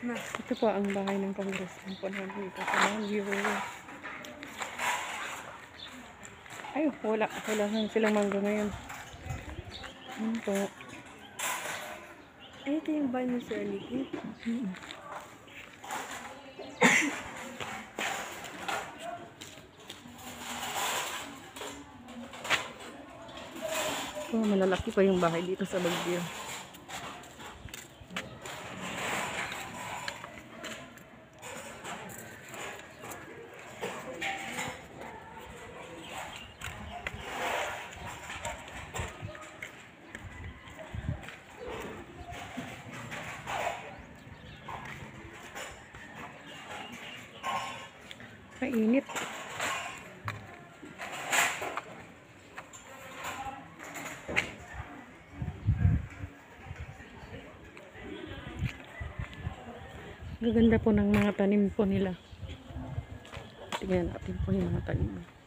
Na. Ito po ang bahay ng congressman po namin dito sa Mangview. Ay, wala. Wala lang silang mangga ngayon. Ano po? Ay, ito yung bahay ni Sir Nicky. Oh, malalaki pa yung bahay dito sa Bagyo. Mainit. Gaganda po ng mga tanim po nila. Tingnan natin po yung mga tanim.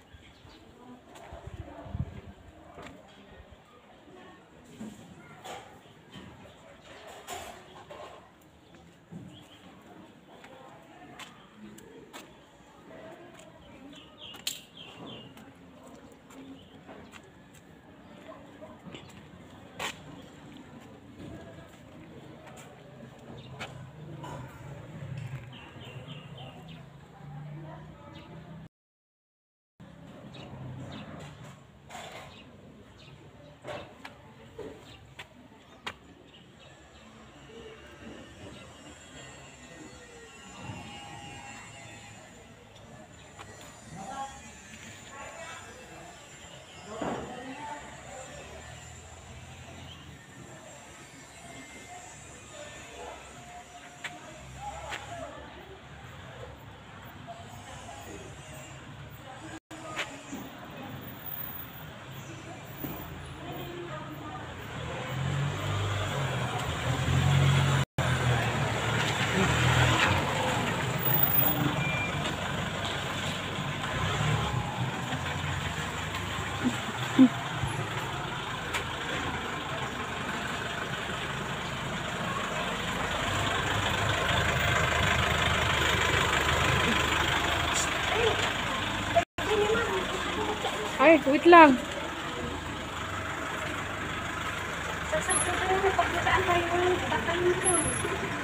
Ay, wait lang.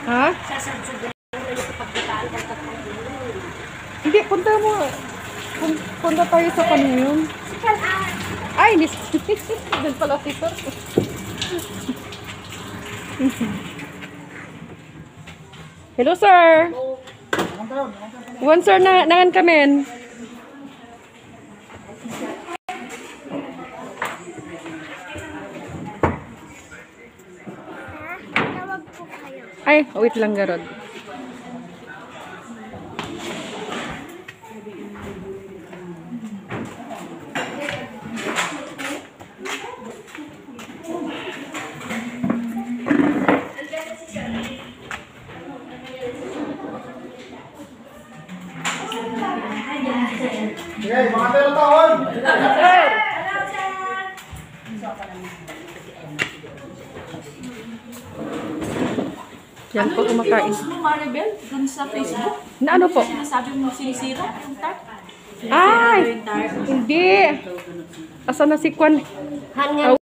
Ha? Hindi, punta mo. Pun- Punta tayo sa kanyon. Kalaan. Ay, nis. Doon pala si Sir. Hello, sir. One, sir, na nangan kami. Tawag Ay, wait lang, Garod. Okay, mga taon. Yan po kumakain. Post mo, Maribel, dun sa Facebook. Na ano po? Sinasabi mo sinisira yung tart. Ay, hindi. Asa na si Kwan? Han nga